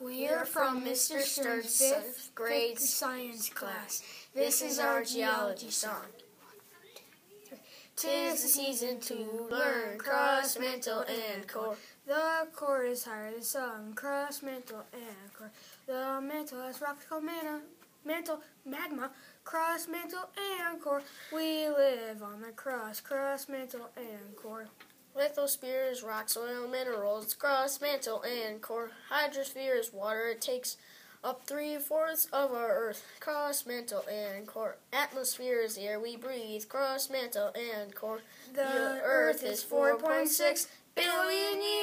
We are from Mr. Stern's fifth grade science class. This is our geology song. Tis the season to learn crust, mantle, and core. The core is higher than sun, crust, mantle, and core. The mantle has rocks called mana, mantle, magma, crust, mantle, and core. We live on the crust, crust, mantle, and core. Lithospheres, rock, soil, minerals, crust, mantle, and core. Hydrosphere is water. It takes up three fourths of our Earth. Crust, mantle, and core. Atmosphere is the air we breathe. Crust, mantle, and core. The, the Earth is 4.6 billion years old.